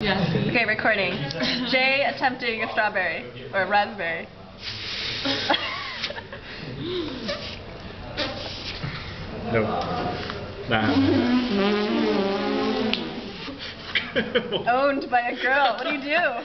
Yes. Okay, recording. Jay attempting a strawberry or a raspberry. No. Nah. Owned by a girl. What do you do?